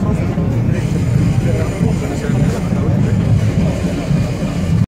hospital.